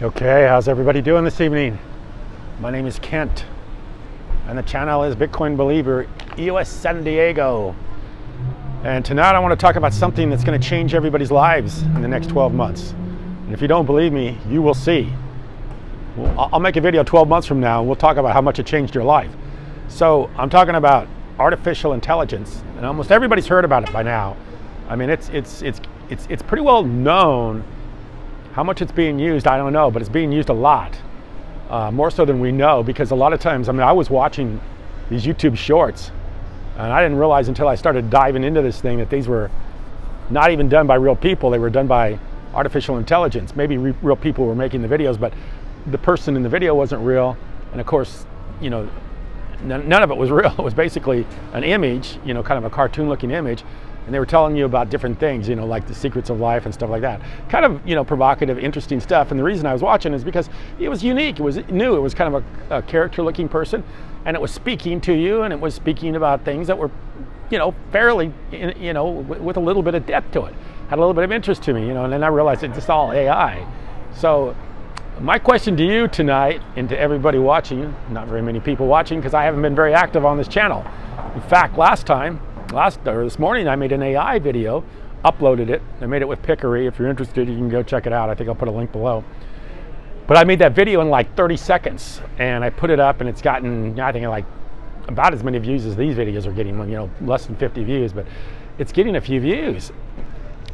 Okay, how's everybody doing this evening? My name is Kent, and the channel is Bitcoin Believer EOS San Diego. And tonight I want to talk about something that's going to change everybody's lives in the next 12 months. And if you don't believe me, you will see. I'll make a video 12 months from now and we'll talk about how much it changed your life. So I'm talking about artificial intelligence, and almost everybody's heard about it by now. I mean, it's, it's, it's, it's, it's pretty well known how much it's being used, I don't know, but it's being used a lot. Uh, more so than we know, because a lot of times, I mean, I was watching these YouTube shorts, and I didn't realize until I started diving into this thing that these were not even done by real people. They were done by artificial intelligence. Maybe re real people were making the videos, but the person in the video wasn't real. And of course, you know, none of it was real. It was basically an image, you know, kind of a cartoon looking image and they were telling you about different things, you know, like the secrets of life and stuff like that. Kind of, you know, provocative, interesting stuff. And the reason I was watching is because it was unique. It was new. It was kind of a, a character-looking person, and it was speaking to you, and it was speaking about things that were, you know, fairly, you know, with a little bit of depth to it. Had a little bit of interest to me, you know. And then I realized it's just all AI. So my question to you tonight and to everybody watching, not very many people watching because I haven't been very active on this channel. In fact, last time last or this morning I made an AI video, uploaded it. I made it with Pictory. If you're interested, you can go check it out. I think I'll put a link below. But I made that video in like 30 seconds and I put it up and it's gotten, I think like about as many views as these videos are getting, you know, less than 50 views, but it's getting a few views.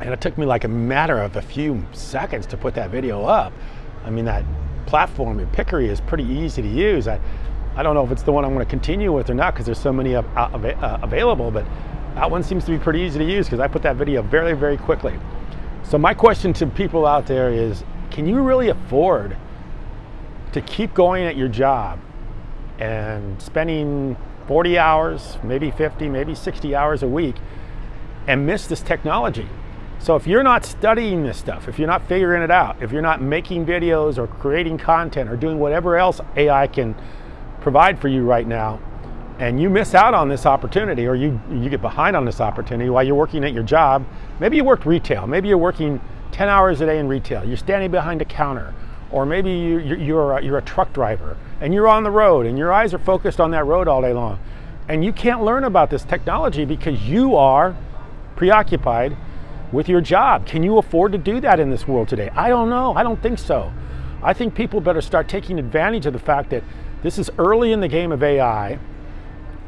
And it took me like a matter of a few seconds to put that video up. I mean, that platform in Pictory is pretty easy to use. I, I don't know if it's the one I'm going to continue with or not because there's so many uh, uh, available, but that one seems to be pretty easy to use because I put that video very, very quickly. So my question to people out there is, can you really afford to keep going at your job and spending 40 hours, maybe 50, maybe 60 hours a week and miss this technology? So if you're not studying this stuff, if you're not figuring it out, if you're not making videos or creating content or doing whatever else AI can provide for you right now and you miss out on this opportunity or you, you get behind on this opportunity while you're working at your job, maybe you worked retail, maybe you're working 10 hours a day in retail, you're standing behind a counter, or maybe you, you're, a, you're a truck driver and you're on the road and your eyes are focused on that road all day long. And you can't learn about this technology because you are preoccupied with your job. Can you afford to do that in this world today? I don't know. I don't think so. I think people better start taking advantage of the fact that this is early in the game of AI.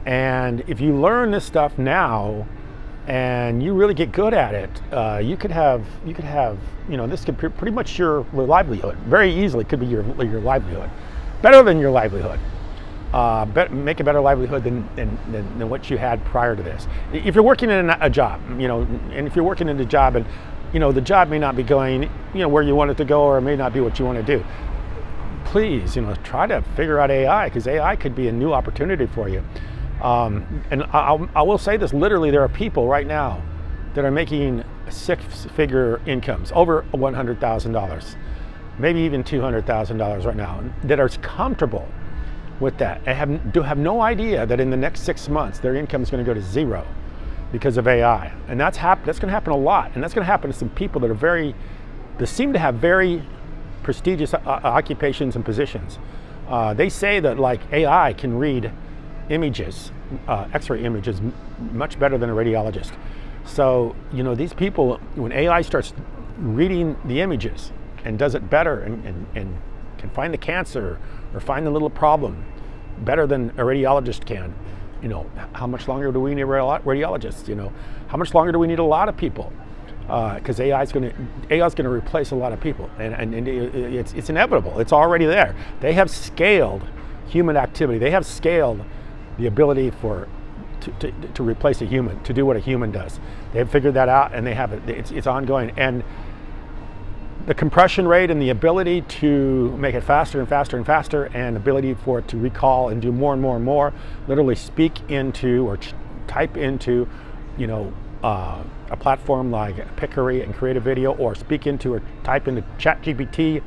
And if you learn this stuff now and you really get good at it, uh, you could have, you could have, you know, this could be pretty much your livelihood. Very easily could be your, your livelihood. Better than your livelihood. Uh, bet, make a better livelihood than, than, than, than, what you had prior to this. If you're working in a, a job, you know, and if you're working in a job and, you know, the job may not be going, you know, where you want it to go or it may not be what you want to do please, you know, try to figure out AI because AI could be a new opportunity for you. Um, and I, I will say this, literally there are people right now that are making six-figure incomes, over $100,000, maybe even $200,000 right now, that are comfortable with that and have, do have no idea that in the next six months their income is going to go to zero because of AI. And that's, hap that's going to happen a lot. And that's going to happen to some people that are very, that seem to have very prestigious uh, uh, occupations and positions. Uh, they say that like AI can read images, uh, x-ray images, much better than a radiologist. So, you know, these people, when AI starts reading the images and does it better and, and, and can find the cancer or find the little problem better than a radiologist can, you know, how much longer do we need radiologists? You know, how much longer do we need a lot of people? Because uh, AI is going to AI is going to replace a lot of people, and, and, and, it's it's inevitable. It's already there. They have scaled human activity. They have scaled the ability for to, to, to replace a human to do what a human does. They have figured that out, and they have it. It's, it's ongoing, and the compression rate and the ability to make it faster and faster and faster, and ability for it to recall and do more and more and more, literally speak into or type into, you know. Uh, a platform like Pictory and create a video or speak into or type into ChatGPT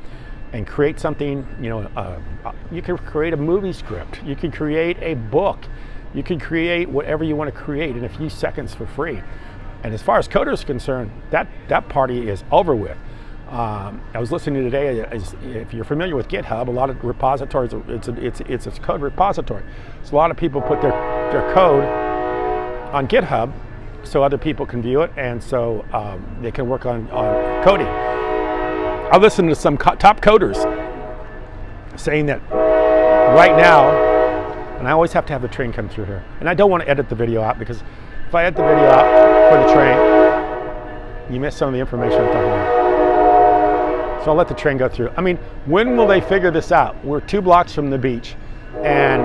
and create something, you know, uh, uh, you can create a movie script, you can create a book, you can create whatever you want to create in a few seconds for free. And as far as coders concerned, that, that party is over with. Um, I was listening today. As, if you're familiar with GitHub, a lot of repositories, it's a, it's it's a code repository. So a lot of people put their their code on GitHub, so other people can view it, and so um, they can work on, on coding. I listened to some co top coders saying that right now, and I always have to have the train come through here, and I don't want to edit the video out because if I edit the video out for the train, you miss some of the information I'm talking about. So I'll let the train go through. I mean, when will they figure this out? We're two blocks from the beach, and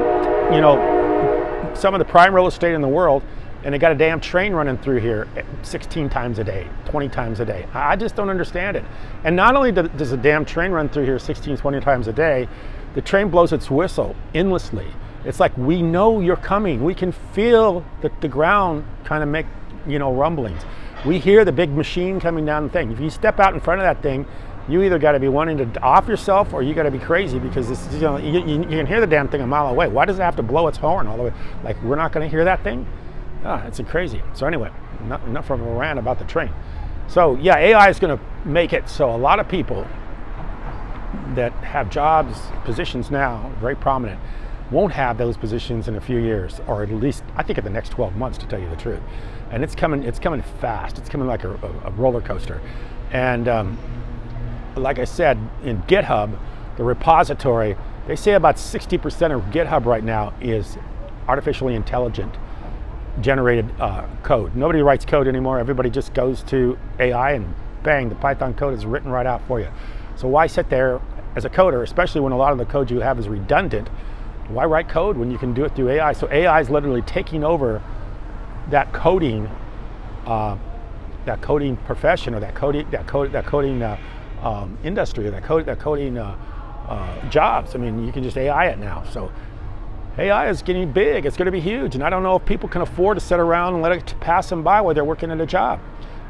you know, some of the prime real estate in the world and they got a damn train running through here 16 times a day, 20 times a day. I just don't understand it. And not only does a damn train run through here 16, 20 times a day, the train blows its whistle endlessly. It's like we know you're coming. We can feel the, the ground kind of make, you know, rumblings. We hear the big machine coming down the thing. If you step out in front of that thing, you either got to be wanting to off yourself or you got to be crazy because this, you, know, you, you, you can hear the damn thing a mile away. Why does it have to blow its horn all the way? Like we're not going to hear that thing? Ah, it's crazy. So anyway, enough, enough from Iran about the train. So yeah, AI is going to make it so a lot of people that have jobs, positions now, very prominent, won't have those positions in a few years, or at least I think in the next 12 months, to tell you the truth. And it's coming, it's coming fast. It's coming like a, a, roller coaster. And um, like I said, in GitHub, the repository, they say about 60% of GitHub right now is artificially intelligent generated uh, code. Nobody writes code anymore. Everybody just goes to AI and bang, the Python code is written right out for you. So why sit there as a coder, especially when a lot of the code you have is redundant? Why write code when you can do it through AI? So AI is literally taking over that coding, uh, that coding profession or that coding, that code, that coding uh, um, industry or that code, that coding uh, uh, jobs. I mean, you can just AI it now. So AI is getting big, it's going to be huge, and I don't know if people can afford to sit around and let it pass them by while they're working at a job.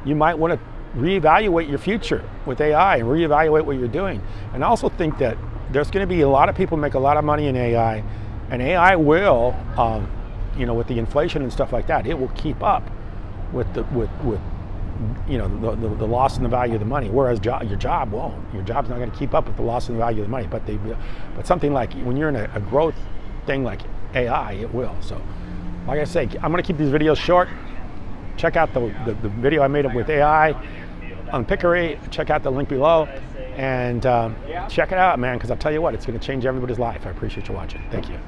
You might want to reevaluate your future with AI and reevaluate what you're doing. And I also think that there's going to be a lot of people make a lot of money in AI, and AI will, um, you know, with the inflation and stuff like that, it will keep up with the with with you know the, the, the loss in the value of the money. Whereas jo your job won't. Your job's not going to keep up with the loss in the value of the money. But they, but something like when you're in a, a growth thing like AI, it will. So, like I say, I'm going to keep these videos short. Check out the, the, the video I made up with AI on Pictory. Check out the link below and um, check it out, man, because I'll tell you what, it's going to change everybody's life. I appreciate you watching. Thank you.